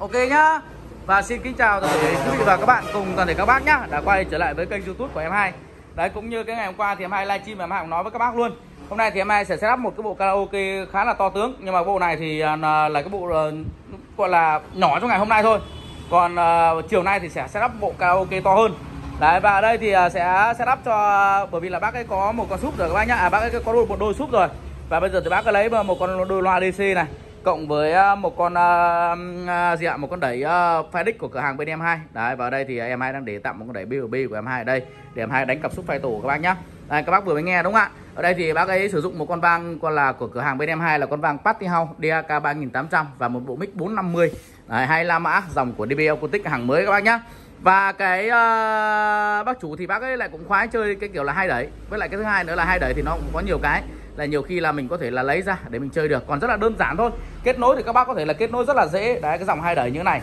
Ok nhá. Và xin kính chào toàn thể quý vị và các bạn cùng toàn thể các bác nhá Đã quay trở lại với kênh youtube của em hai. Đấy cũng như cái ngày hôm qua thì em hai livestream em hai cũng nói với các bác luôn. Hôm nay thì em hai sẽ setup một cái bộ karaoke khá là to tướng Nhưng mà bộ này thì à, là cái bộ ờ, gọi là nhỏ trong ngày hôm nay thôi. Còn uh, chiều nay thì sẽ setup bộ karaoke to hơn. Đấy và ở đây thì uh, sẽ setup cho Bởi vì là bác ấy có một con súp rồi các bác nhá. À bác ấy có đôi, một đôi súp rồi. Và bây giờ thì bác ấy lấy một con đôi loa DC này cộng với ờ, một con uh, gì ạ? Một con đẩy uh, phai đích của cửa hàng bên em hai. Đấy và ở đây thì em hai đang để tặng một con đẩy BB của em hai ở đây để em hai đánh cặp xúc phai tổ các bác nhá. Đây, các bác vừa mới nghe đúng không ạ? Ở đây thì bác ấy sử dụng một con vang còn là của cửa hàng bên em hai là con vang Patty House DAK 3800 và một bộ mic 450 đấy, 25 mã dòng của DB Acoustic hàng mới các bác nhá. Và cái uh, bác chủ thì bác ấy lại cũng khoái chơi cái kiểu là hai đẩy. Với lại cái thứ hai nữa là hai đẩy thì nó cũng có nhiều cái là nhiều khi là mình có thể là lấy ra để mình chơi được, còn rất là đơn giản thôi. Kết nối thì các bác có thể là kết nối rất là dễ. Đấy, cái dòng hai đẩy như thế này.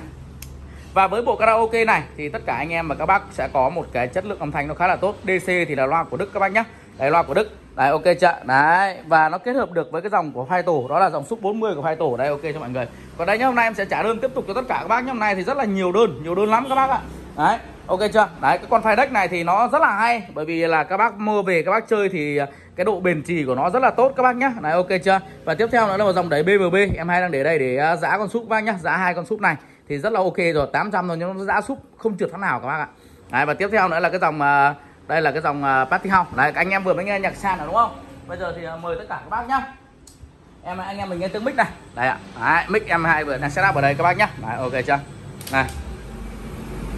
Và với bộ karaoke này thì tất cả anh em và các bác sẽ có một cái chất lượng âm thanh nó khá là tốt. DC thì là loa của Đức các bác nhé đấy, loa của Đức. Đấy, ok chưa? Đấy, và nó kết hợp được với cái dòng của phai tổ, đó là dòng sub 40 của phai tổ. Đây ok cho mọi người. Còn đây nhá, hôm nay em sẽ trả đơn tiếp tục cho tất cả các bác nhá. Hôm nay thì rất là nhiều đơn nhiều đơn lắm các bác ạ. Đấy ok chưa? Đấy cái con phai deck này thì nó rất là hay bởi vì là các bác mua về các bác chơi thì à, cái độ bền trì của nó rất là tốt các bác nhá. Này ok chưa? Và tiếp theo nữa là một dòng đẩy BBB em hay đang để đây để à, giá con súp các bác nhá giá hai con súp này thì rất là ok rồi 800 rồi nhưng nó giá súp không trượt phát nào các bác ạ. Đấy, và tiếp theo nữa là cái dòng à, đây là cái dòng Party House. Đấy anh em vừa mới nghe nhạc sàn rồi đúng không? Bây giờ thì mời tất cả các bác nhá. Em anh em mình nghe tiếng mic này. Đây ạ. Đấy, mic em hai vừa đang setup ở đây các bác nhá. Đấy, ok chưa? Này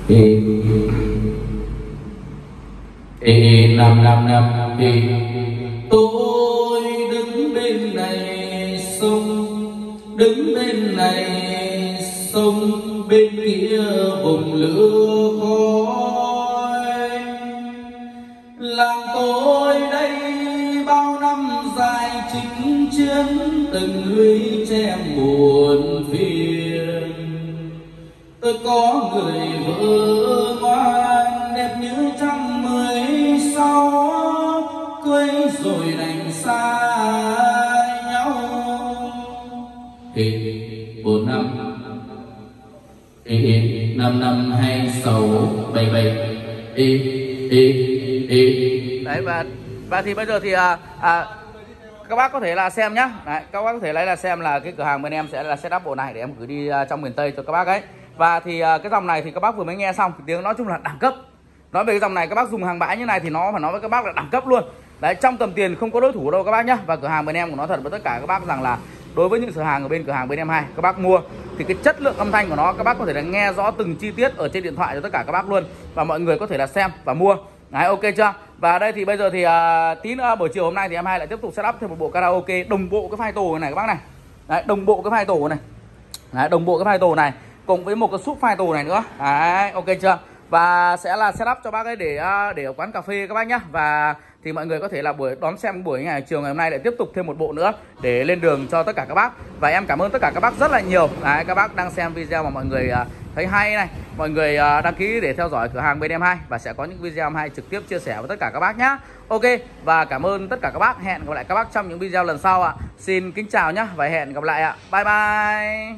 ê năm năm năm, ê. Tôi đứng bên này sông, đứng bên này sông, bên kia vùng lửa khói. Làng tôi đây bao năm dài chính chiến, từng lũy che buồn phiền tôi có người vợ ngoan đẹp như trăng mười sau cưới rồi đành xa nhau. Thì bốn năm. Thì năm năm hai sáu bảy bảy. Y y y đấy và và thì bây giờ thì à, à, các bác có thể là xem nhá. Đấy, các bác có thể lấy là xem là cái cửa hàng bên em sẽ là setup bộ này để em gửi đi à, trong miền tây cho các bác ấy và thì ờ, cái dòng này thì các bác vừa mới nghe xong thì tiếng nói chung là đẳng cấp nói về cái dòng này các bác dùng hàng bãi như này thì nó phải nói với các bác là đẳng cấp luôn đấy trong tầm tiền không có đối thủ đâu các bác nhá và cửa hàng bên em cũng nói thật với tất cả các bác rằng là đối với những cửa hàng ở bên cửa hàng bên em hai các bác mua thì cái chất lượng âm thanh của nó các bác có thể là nghe rõ từng chi tiết ở trên điện thoại cho tất cả các bác luôn và mọi người có thể là xem và mua Đấy, ok chưa? Và đây thì bây giờ thì ờ, uh, tí nữa ờ, buổi chiều hôm nay thì em hai lại tiếp tục setup thêm một bộ karaoke đồng bộ cái file tổ này các bác này. Đấy, đồng bộ cái file tổ này. Đấy, đồng bộ cái file tổ này cùng với một cái súp phai tù này nữa. Đấy, ok chưa? Và sẽ là setup cho bác ấy để à, để ở quán cà phê các bác nhá. Và thì mọi người có thể là buổi đón xem buổi ngày chiều ngày hôm nay lại tiếp tục thêm một bộ nữa để lên đường cho tất cả các bác. Và em cảm ơn tất cả các bác rất là nhiều. Đấy, các bác đang xem video mà mọi người à, thấy hay này mọi người à, đăng ký để theo dõi cửa hàng bên em hai và sẽ có những video em hai trực tiếp chia sẻ với tất cả các bác nhé ok và cảm ơn tất cả các bác hẹn gặp lại các bác trong những video lần sau ạ xin kính chào nhá và hẹn gặp lại ạ bye bye